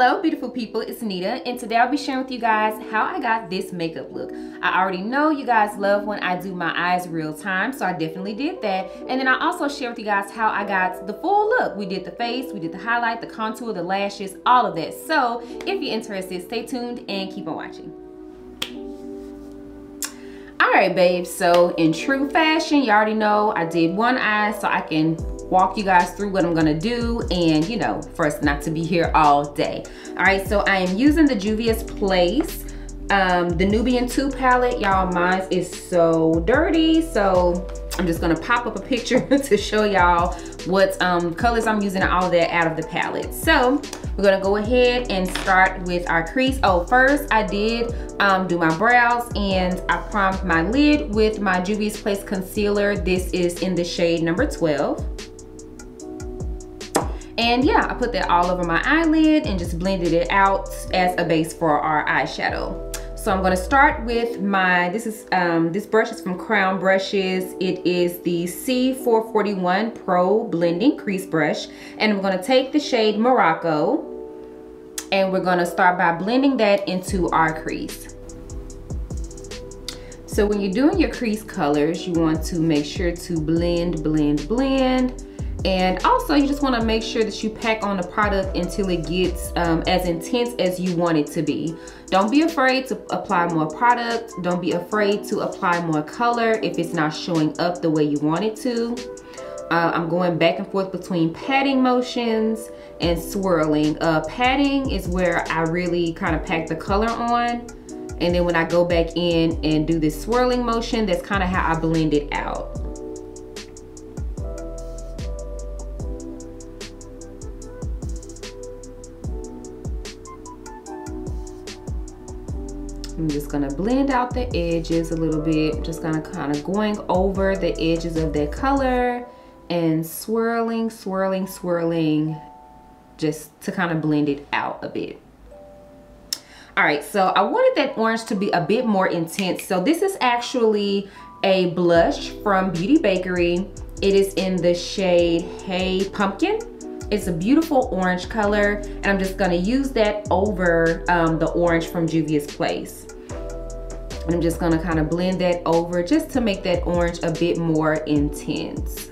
Hello beautiful people, it's Nita and today I'll be sharing with you guys how I got this makeup look. I already know you guys love when I do my eyes real time so I definitely did that and then I also share with you guys how I got the full look. We did the face, we did the highlight, the contour, the lashes, all of that. So if you're interested, stay tuned and keep on watching. Alright babe, so in true fashion, you already know I did one eye so I can walk you guys through what I'm gonna do and you know, for us not to be here all day. All right, so I am using the Juvia's Place, um, the Nubian 2 palette. Y'all, mine is so dirty, so I'm just gonna pop up a picture to show y'all what um, colors I'm using all that out of the palette. So we're gonna go ahead and start with our crease. Oh, first I did um, do my brows and I primed my lid with my Juvia's Place concealer. This is in the shade number 12. And yeah, I put that all over my eyelid and just blended it out as a base for our eyeshadow. So I'm gonna start with my, this is, um, this brush is from Crown Brushes. It is the C441 Pro Blending Crease Brush. And I'm gonna take the shade Morocco and we're gonna start by blending that into our crease. So when you're doing your crease colors, you want to make sure to blend, blend, blend and also you just want to make sure that you pack on the product until it gets um, as intense as you want it to be. Don't be afraid to apply more product. Don't be afraid to apply more color if it's not showing up the way you want it to. Uh, I'm going back and forth between patting motions and swirling. Uh, patting is where I really kind of pack the color on. And then when I go back in and do this swirling motion, that's kind of how I blend it out. Gonna blend out the edges a little bit. Just gonna kind of going over the edges of that color and swirling, swirling, swirling, just to kind of blend it out a bit. All right, so I wanted that orange to be a bit more intense. So this is actually a blush from Beauty Bakery. It is in the shade Hey Pumpkin. It's a beautiful orange color and I'm just gonna use that over um, the orange from Juvia's Place. I'm just gonna kind of blend that over just to make that orange a bit more intense.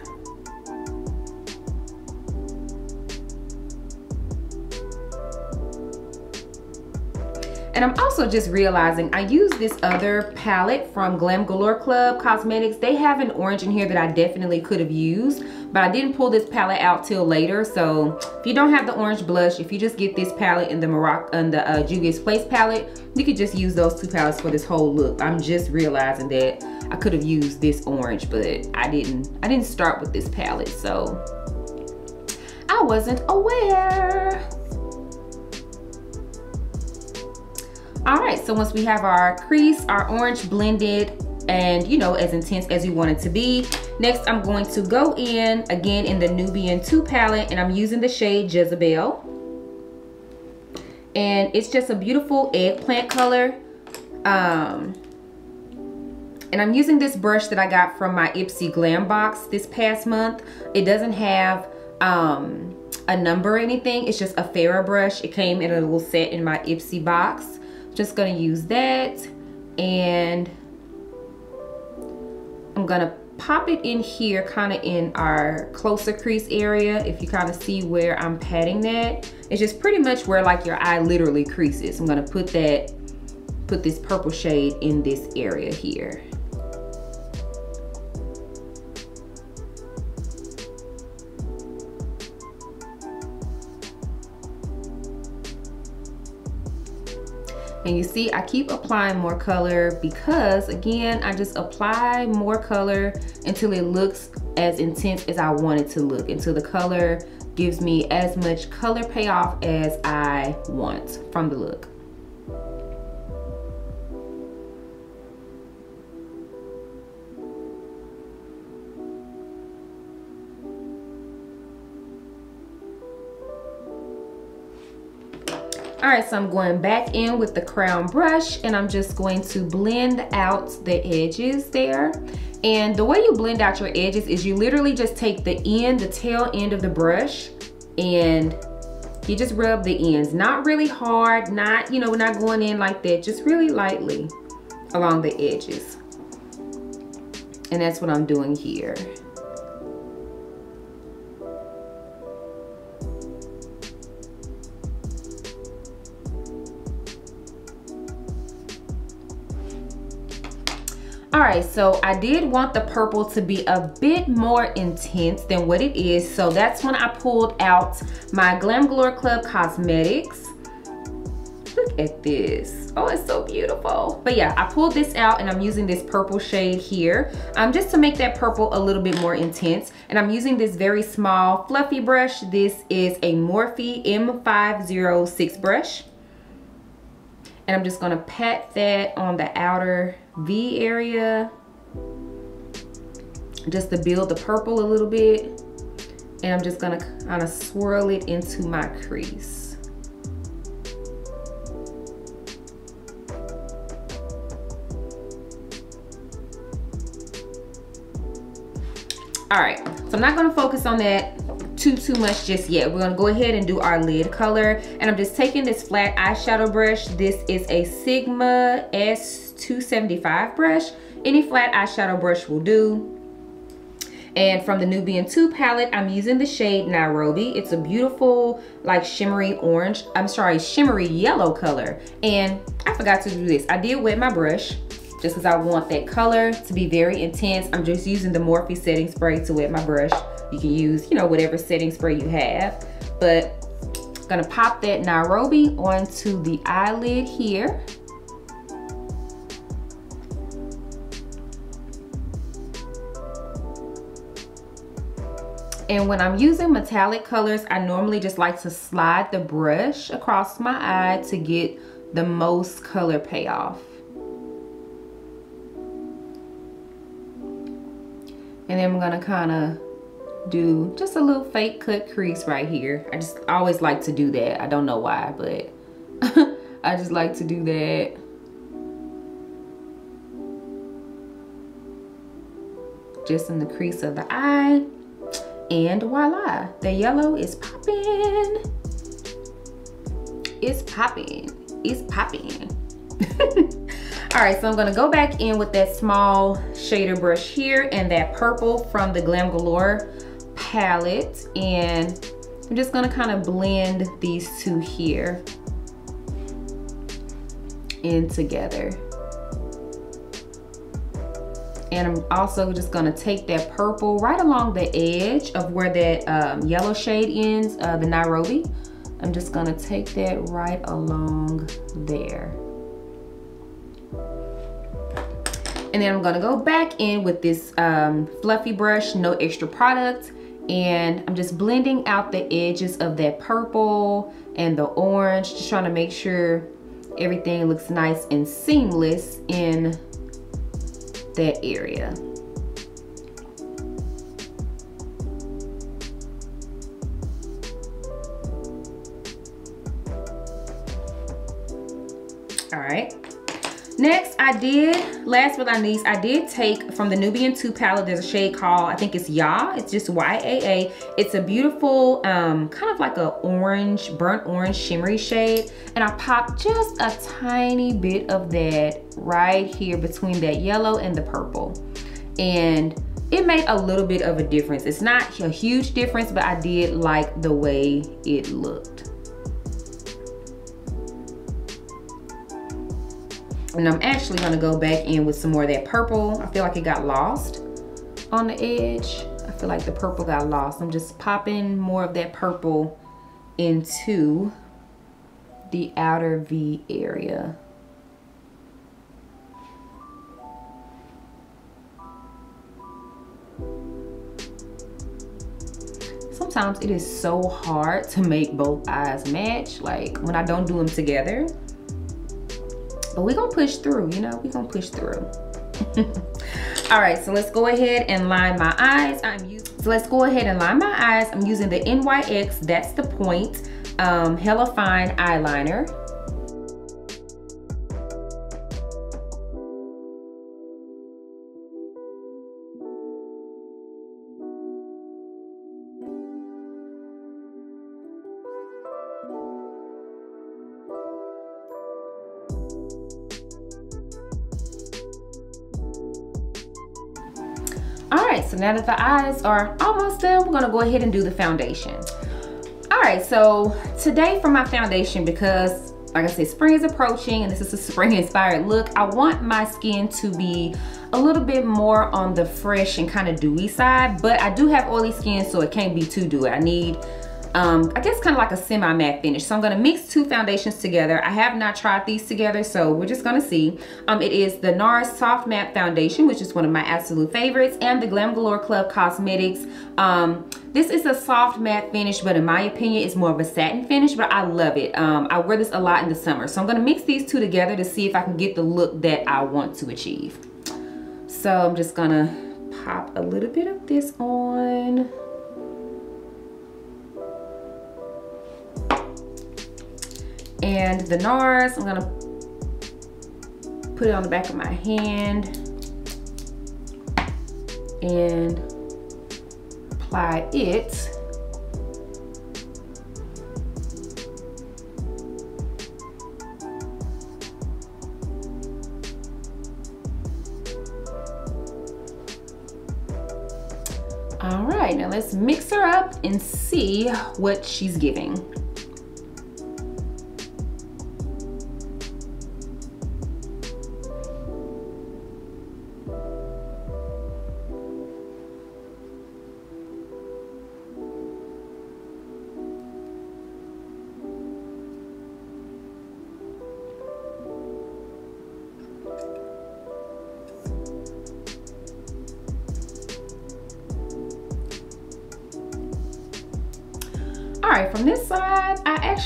And I'm also just realizing I use this other palette from Glam Galore Club Cosmetics. They have an orange in here that I definitely could have used, but I didn't pull this palette out till later. So if you don't have the orange blush, if you just get this palette in the Morocco and the uh, Juvia's Place palette, you could just use those two palettes for this whole look. I'm just realizing that I could have used this orange, but I didn't. I didn't start with this palette, so I wasn't aware. All right, so once we have our crease, our orange blended and you know, as intense as you want it to be. Next, I'm going to go in again in the Nubian 2 palette and I'm using the shade Jezebel. And it's just a beautiful eggplant color. Um, and I'm using this brush that I got from my Ipsy Glam Box this past month. It doesn't have um, a number or anything. It's just a Farrah brush. It came in a little set in my Ipsy box. Just gonna use that and I'm gonna pop it in here kind of in our closer crease area if you kind of see where I'm patting that. It's just pretty much where like your eye literally creases. I'm gonna put that put this purple shade in this area here And you see, I keep applying more color because again, I just apply more color until it looks as intense as I want it to look, until the color gives me as much color payoff as I want from the look. All right, so I'm going back in with the crown brush and I'm just going to blend out the edges there. And the way you blend out your edges is you literally just take the end, the tail end of the brush and You just rub the ends, not really hard, not, you know, we're not going in like that, just really lightly along the edges. And that's what I'm doing here. So I did want the purple to be a bit more intense than what it is. So that's when I pulled out my Glam Club Cosmetics. Look at this. Oh, it's so beautiful. But yeah, I pulled this out and I'm using this purple shade here um, just to make that purple a little bit more intense. And I'm using this very small fluffy brush. This is a Morphe M506 brush. And I'm just gonna pat that on the outer V area just to build the purple a little bit. And I'm just gonna kind of swirl it into my crease. All right, so I'm not gonna focus on that too, too much just yet. We're gonna go ahead and do our lid color. And I'm just taking this flat eyeshadow brush. This is a Sigma S275 brush. Any flat eyeshadow brush will do. And from the Nubian 2 palette, I'm using the shade Nairobi. It's a beautiful, like shimmery orange, I'm sorry, shimmery yellow color. And I forgot to do this. I did wet my brush just because I want that color to be very intense. I'm just using the Morphe setting spray to wet my brush. You can use, you know, whatever setting spray you have. But I'm gonna pop that Nairobi onto the eyelid here. And when I'm using metallic colors, I normally just like to slide the brush across my eye to get the most color payoff. And then I'm gonna kind of do just a little fake cut crease right here. I just always like to do that. I don't know why, but I just like to do that. Just in the crease of the eye. And voila, the yellow is popping. It's popping. It's popping. All right, so I'm gonna go back in with that small shader brush here and that purple from the Glam Galore palette. And I'm just gonna kind of blend these two here in together. And I'm also just gonna take that purple right along the edge of where that um, yellow shade ends, uh, the Nairobi. I'm just gonna take that right along there. And then I'm gonna go back in with this um, fluffy brush, no extra product. And I'm just blending out the edges of that purple and the orange, just trying to make sure everything looks nice and seamless in that area. All right. Next, I did, last but not least, I did take from the Nubian 2 palette, there's a shade called, I think it's Ya. It's just Y-A-A. It's a beautiful, um, kind of like a orange, burnt orange shimmery shade. And I popped just a tiny bit of that right here between that yellow and the purple. And it made a little bit of a difference. It's not a huge difference, but I did like the way it looked. And I'm actually gonna go back in with some more of that purple. I feel like it got lost on the edge. I feel like the purple got lost. I'm just popping more of that purple into the outer V area. Sometimes it is so hard to make both eyes match. Like when I don't do them together, but we're gonna push through, you know, we're gonna push through. All right, so let's go ahead and line my eyes. I'm using, so let's go ahead and line my eyes. I'm using the NYX, that's the point, um, Hella Fine eyeliner. Now that the eyes are almost done, we're gonna go ahead and do the foundation. All right, so today for my foundation, because like I said, spring is approaching and this is a spring inspired look, I want my skin to be a little bit more on the fresh and kind of dewy side, but I do have oily skin, so it can't be too dewy. I need um, I guess kind of like a semi-matte finish. So I'm gonna mix two foundations together. I have not tried these together, so we're just gonna see. Um, it is the NARS Soft Matte Foundation, which is one of my absolute favorites, and the Glam Galore Club Cosmetics. Um, this is a soft matte finish, but in my opinion, it's more of a satin finish, but I love it. Um, I wear this a lot in the summer. So I'm gonna mix these two together to see if I can get the look that I want to achieve. So I'm just gonna pop a little bit of this on. And the NARS, I'm gonna put it on the back of my hand and apply it All right, now let's mix her up and see what she's giving.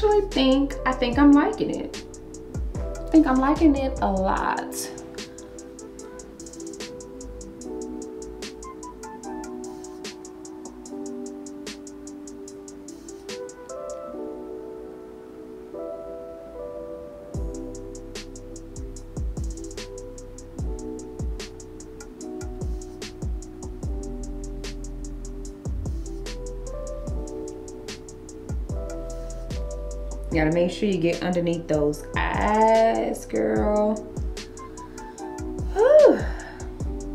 Actually think, I think I'm liking it. I think I'm liking it a lot. You gotta make sure you get underneath those eyes, girl. Whew.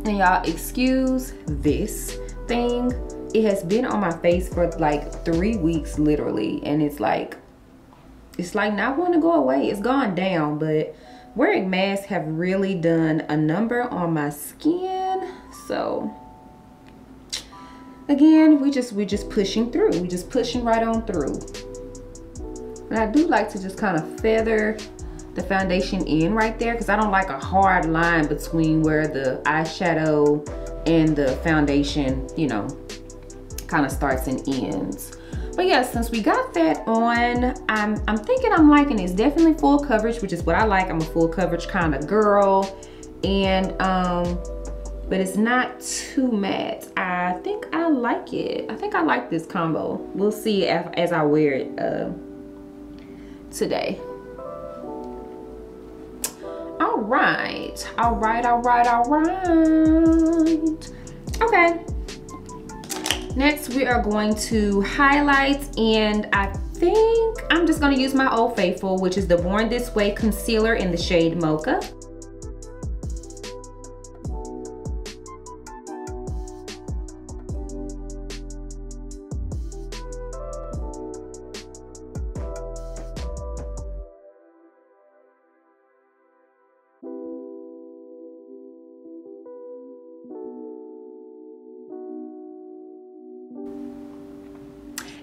And y'all, excuse this thing. It has been on my face for like three weeks, literally. And it's like, it's like not to go away. It's gone down, but wearing masks have really done a number on my skin. So again, we just, we're just pushing through. We just pushing right on through. And I do like to just kind of feather the foundation in right there because I don't like a hard line between where the eyeshadow and the foundation, you know, kind of starts and ends. But yeah, since we got that on, I'm, I'm thinking I'm liking It's definitely full coverage, which is what I like. I'm a full coverage kind of girl. And, um, but it's not too matte. I think I like it. I think I like this combo. We'll see as, as I wear it. Uh, today. All right, all right, all right, all right. Okay, next we are going to highlight and I think I'm just gonna use my Old Faithful, which is the Born This Way Concealer in the shade Mocha.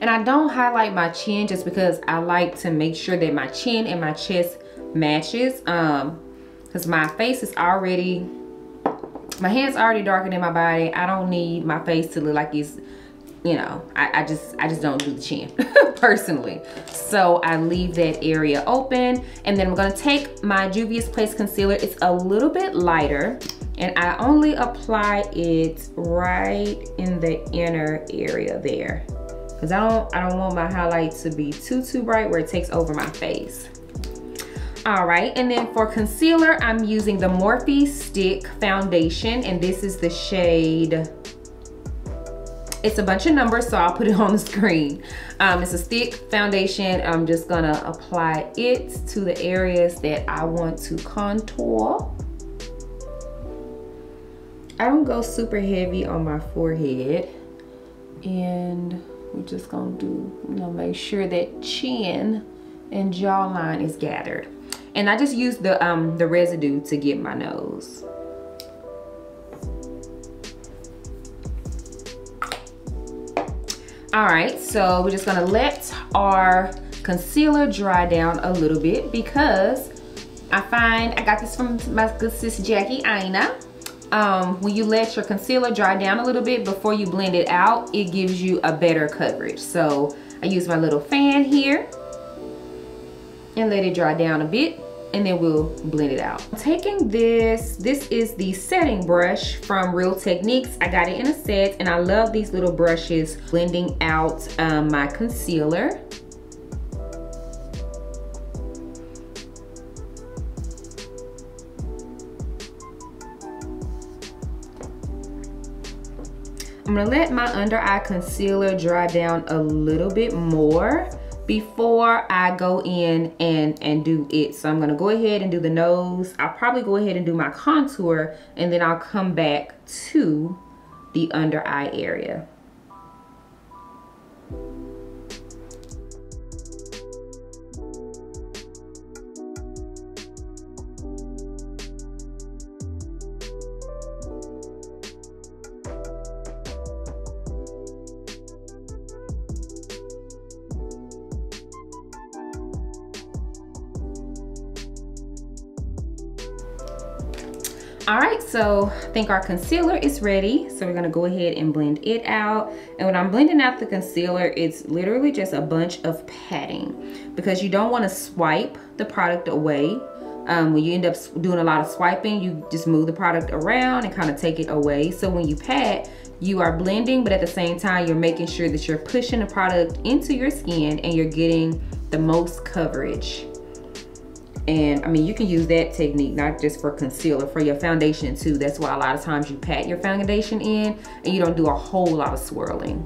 And I don't highlight my chin just because I like to make sure that my chin and my chest matches. Um, Cause my face is already, my hand's already darker than my body. I don't need my face to look like it's, you know, I, I just, I just don't do the chin personally. So I leave that area open. And then I'm gonna take my Juvia's Place concealer. It's a little bit lighter and I only apply it right in the inner area there because I don't I don't want my highlight to be too too bright where it takes over my face. All right and then for concealer I'm using the Morphe stick foundation and this is the shade it's a bunch of numbers so I'll put it on the screen. Um, it's a stick foundation. I'm just gonna apply it to the areas that I want to contour. I don't go super heavy on my forehead. And we're just gonna do, you know, make sure that chin and jawline is gathered. And I just use the, um, the residue to get my nose. All right, so we're just gonna let our concealer dry down a little bit because I find, I got this from my good sis Jackie Aina. Um, when you let your concealer dry down a little bit before you blend it out, it gives you a better coverage. So I use my little fan here and let it dry down a bit and then we'll blend it out. Taking this, this is the setting brush from Real Techniques. I got it in a set and I love these little brushes blending out um, my concealer. I'm gonna let my under eye concealer dry down a little bit more before I go in and, and do it. So I'm gonna go ahead and do the nose. I'll probably go ahead and do my contour and then I'll come back to the under eye area. So I think our concealer is ready. So we're gonna go ahead and blend it out. And when I'm blending out the concealer, it's literally just a bunch of patting because you don't wanna swipe the product away. Um, when you end up doing a lot of swiping, you just move the product around and kind of take it away. So when you pat, you are blending, but at the same time, you're making sure that you're pushing the product into your skin and you're getting the most coverage. And I mean, you can use that technique not just for concealer, for your foundation too. That's why a lot of times you pat your foundation in and you don't do a whole lot of swirling.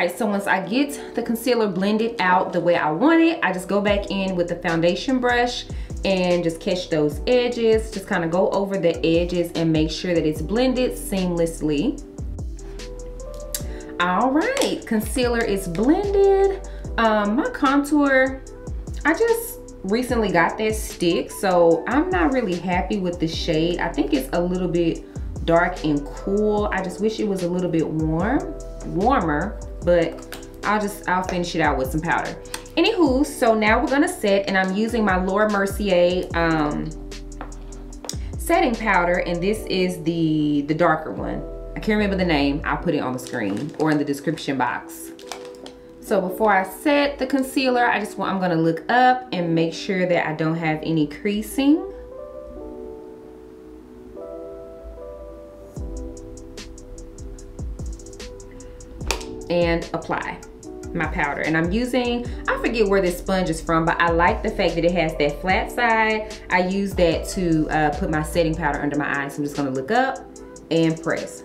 Right, so once I get the concealer blended out the way I want it, I just go back in with the foundation brush and just catch those edges. Just kind of go over the edges and make sure that it's blended seamlessly. All right, concealer is blended. Um, my contour, I just recently got that stick, so I'm not really happy with the shade. I think it's a little bit dark and cool. I just wish it was a little bit warm, warmer but I'll just, I'll finish it out with some powder. Anywho, so now we're gonna set and I'm using my Laura Mercier um, setting powder and this is the, the darker one. I can't remember the name. I'll put it on the screen or in the description box. So before I set the concealer, I just want, I'm gonna look up and make sure that I don't have any creasing. And apply my powder. And I'm using I forget where this sponge is from but I like the fact that it has that flat side. I use that to uh, put my setting powder under my eyes. I'm just gonna look up and press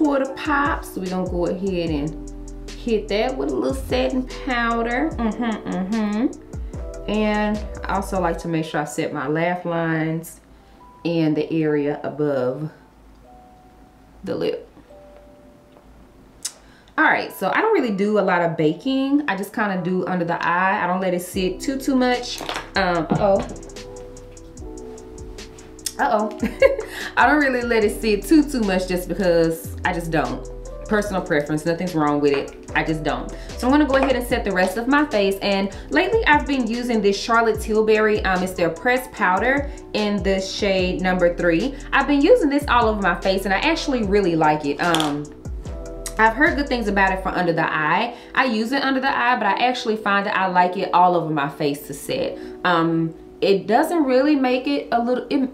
to. So we're gonna go ahead and hit that with a little setting powder. Mm-hmm, mm-hmm. And I also like to make sure I set my laugh lines in the area above the lip. All right, so I don't really do a lot of baking. I just kind of do under the eye. I don't let it sit too, too much. Um, uh oh Uh-oh. I don't really let it sit too, too much just because I just don't. Personal preference, nothing's wrong with it. I just don't. So I'm gonna go ahead and set the rest of my face. And lately I've been using this Charlotte Tilbury, um, it's their pressed powder in the shade number three. I've been using this all over my face and I actually really like it. Um, I've heard good things about it for under the eye. I use it under the eye, but I actually find that I like it all over my face to set. Um, it doesn't really make it a little, it,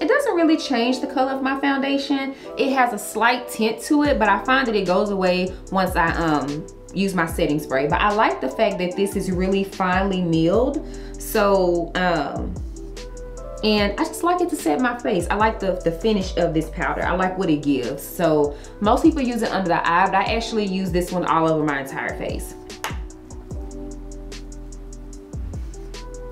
it doesn't really change the color of my foundation. It has a slight tint to it, but I find that it goes away once I um, use my setting spray. But I like the fact that this is really finely milled. So, um, and I just like it to set my face. I like the, the finish of this powder. I like what it gives. So most people use it under the eye, but I actually use this one all over my entire face.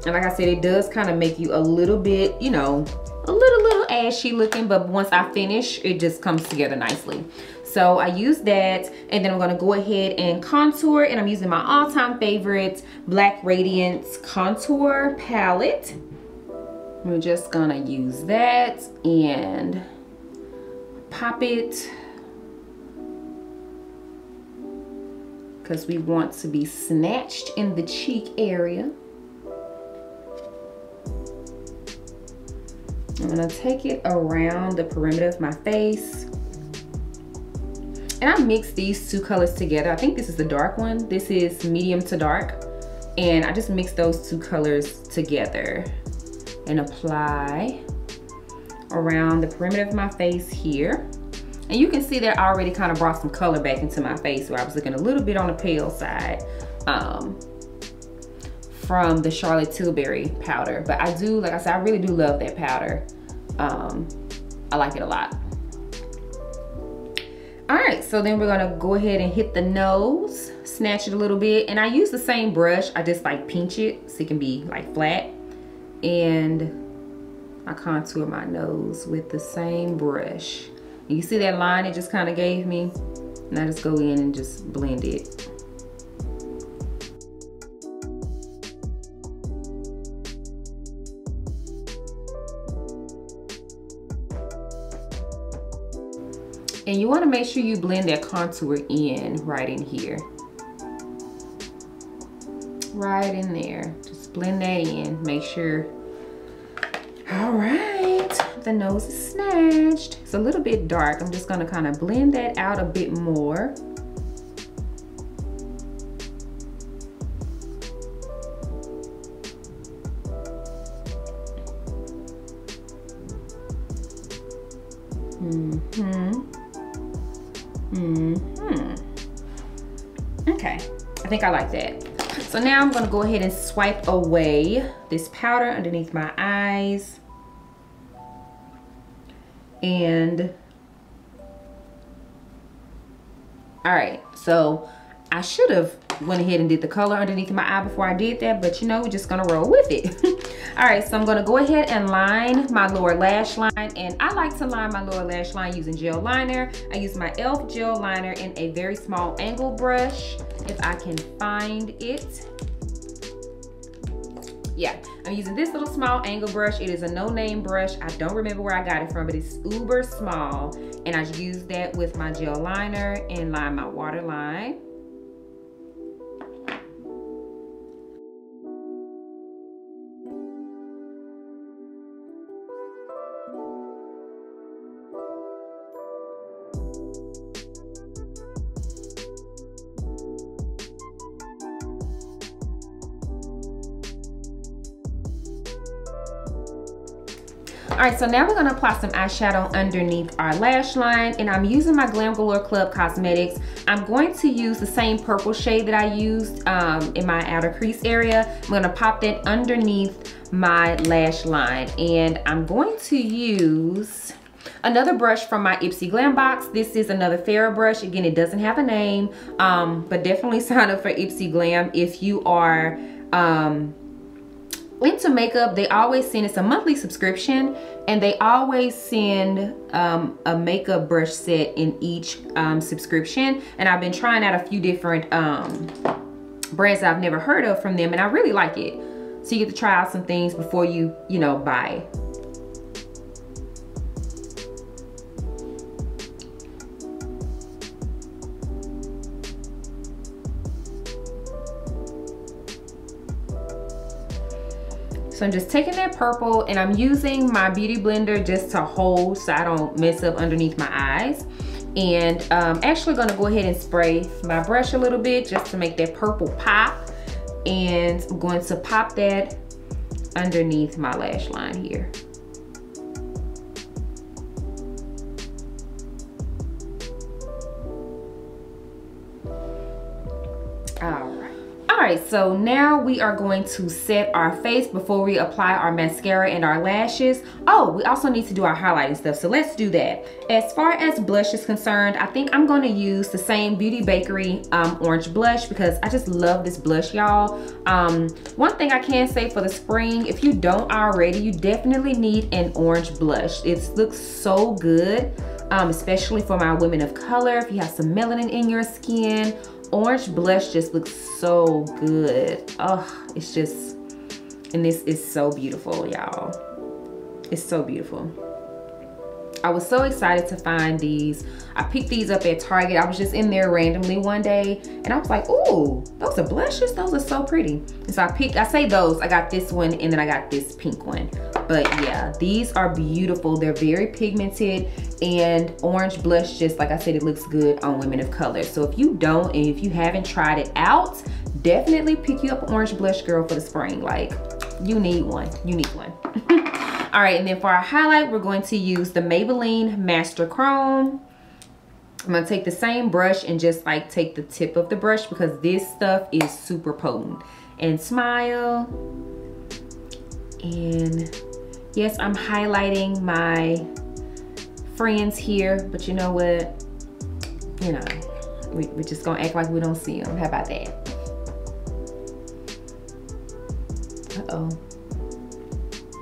And like I said, it does kind of make you a little bit, you know, a little, little ashy looking, but once I finish, it just comes together nicely. So I use that and then I'm gonna go ahead and contour and I'm using my all-time favorite Black Radiance Contour Palette. We're just gonna use that and pop it because we want to be snatched in the cheek area. I'm gonna take it around the perimeter of my face. And I mix these two colors together. I think this is the dark one. This is medium to dark. And I just mix those two colors together and apply around the perimeter of my face here. And you can see that I already kind of brought some color back into my face where I was looking a little bit on the pale side. Um, from the Charlotte Tilbury powder. But I do, like I said, I really do love that powder. Um, I like it a lot. All right, so then we're gonna go ahead and hit the nose, snatch it a little bit. And I use the same brush, I just like pinch it so it can be like flat. And I contour my nose with the same brush. You see that line it just kind of gave me? And I just go in and just blend it. And you wanna make sure you blend that contour in right in here. Right in there. Just blend that in, make sure. All right, the nose is snatched. It's a little bit dark. I'm just gonna kind of blend that out a bit more. Mm hmm Okay, I think I like that. So now I'm gonna go ahead and swipe away this powder underneath my eyes. And, all right, so I should have went ahead and did the color underneath my eye before I did that, but you know, we're just gonna roll with it. All right, so I'm gonna go ahead and line my lower lash line, and I like to line my lower lash line using gel liner. I use my e.l.f. gel liner in a very small angle brush, if I can find it. Yeah, I'm using this little small angle brush. It is a no-name brush. I don't remember where I got it from, but it's uber small. And I use that with my gel liner and line my waterline. All right, so now we're gonna apply some eyeshadow underneath our lash line and I'm using my Glam Galore Club Cosmetics. I'm going to use the same purple shade that I used um, in my outer crease area. I'm gonna pop that underneath my lash line and I'm going to use another brush from my Ipsy Glam box. This is another Farrah brush. Again, it doesn't have a name, um, but definitely sign up for Ipsy Glam if you are um, into makeup they always send it's a monthly subscription and they always send um, a makeup brush set in each um, subscription. And I've been trying out a few different um, brands that I've never heard of from them and I really like it. So you get to try out some things before you you know buy So I'm just taking that purple and I'm using my Beauty Blender just to hold so I don't mess up underneath my eyes. And I'm um, actually gonna go ahead and spray my brush a little bit just to make that purple pop. And I'm going to pop that underneath my lash line here. Right, so now we are going to set our face before we apply our mascara and our lashes. Oh, we also need to do our highlighting stuff, so let's do that. As far as blush is concerned, I think I'm gonna use the same Beauty Bakery um, orange blush because I just love this blush, y'all. Um, one thing I can say for the spring, if you don't already, you definitely need an orange blush. It looks so good, um, especially for my women of color, if you have some melanin in your skin, orange blush just looks so good. Oh, it's just, and this is so beautiful, y'all. It's so beautiful. I was so excited to find these. I picked these up at Target. I was just in there randomly one day and I was like, ooh, those are blushes. Those are so pretty. And so I picked, I say those, I got this one and then I got this pink one. But yeah, these are beautiful. They're very pigmented and orange blush, just like I said, it looks good on women of color. So if you don't, and if you haven't tried it out, definitely pick you up orange blush girl for the spring. Like you need one, you need one. All right, and then for our highlight, we're going to use the Maybelline Master Chrome. I'm gonna take the same brush and just like take the tip of the brush because this stuff is super potent. And smile. And Yes, I'm highlighting my friends here, but you know what? You know, we, we're just gonna act like we don't see them. How about that? Uh-oh.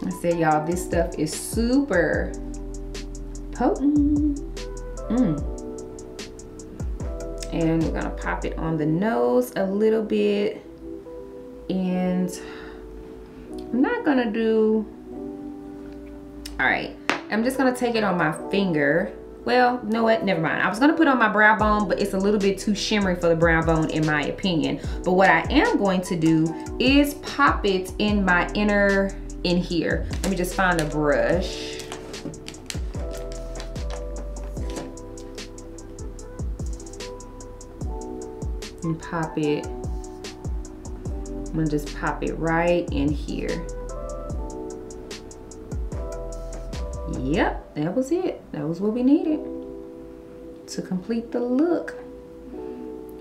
I said, y'all, this stuff is super potent. Mm. And we're gonna pop it on the nose a little bit. And I'm not gonna do all right, I'm just gonna take it on my finger. Well, you know what, never mind. I was gonna put on my brow bone, but it's a little bit too shimmery for the brow bone in my opinion. But what I am going to do is pop it in my inner, in here. Let me just find a brush. And pop it. I'm gonna just pop it right in here. Yep, that was it. That was what we needed to complete the look.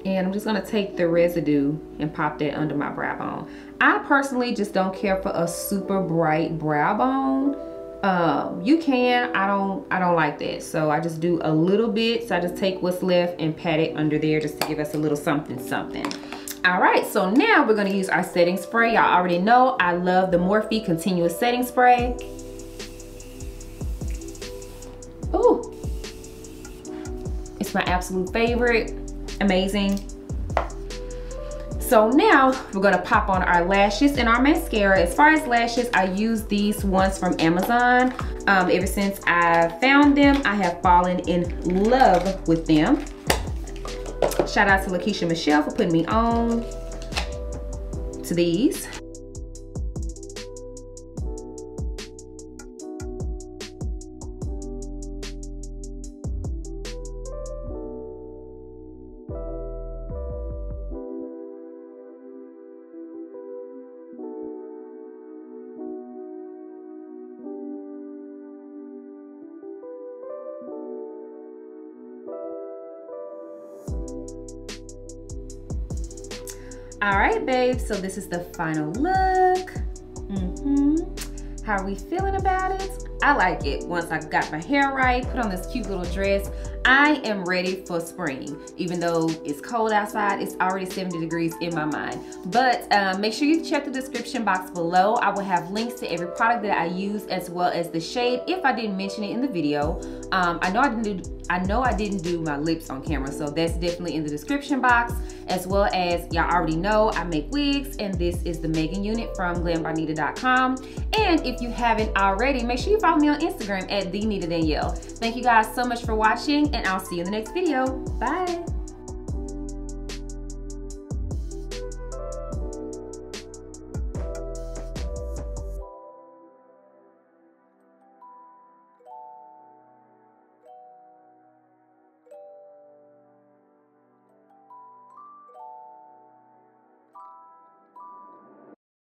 And I'm just gonna take the residue and pop that under my brow bone. I personally just don't care for a super bright brow bone. Um, you can, I don't, I don't like that. So I just do a little bit. So I just take what's left and pat it under there just to give us a little something, something. All right, so now we're gonna use our setting spray. Y'all already know I love the Morphe Continuous Setting Spray. Ooh, it's my absolute favorite. Amazing. So now we're gonna pop on our lashes and our mascara. As far as lashes, I use these ones from Amazon. Um, ever since I found them, I have fallen in love with them. Shout out to Lakeisha Michelle for putting me on to these. So this is the final look. Mm -hmm. How are we feeling about it? I like it. Once I got my hair right, put on this cute little dress, I am ready for spring. Even though it's cold outside, it's already 70 degrees in my mind. But uh, make sure you check the description box below. I will have links to every product that I use as well as the shade if I didn't mention it in the video. Um, I know I didn't do I know I didn't do my lips on camera, so that's definitely in the description box, as well as y'all already know I make wigs, and this is the Megan unit from glambynita.com. And if you haven't already, make sure you follow me on Instagram at the. Thank you guys so much for watching, and I'll see you in the next video. Bye.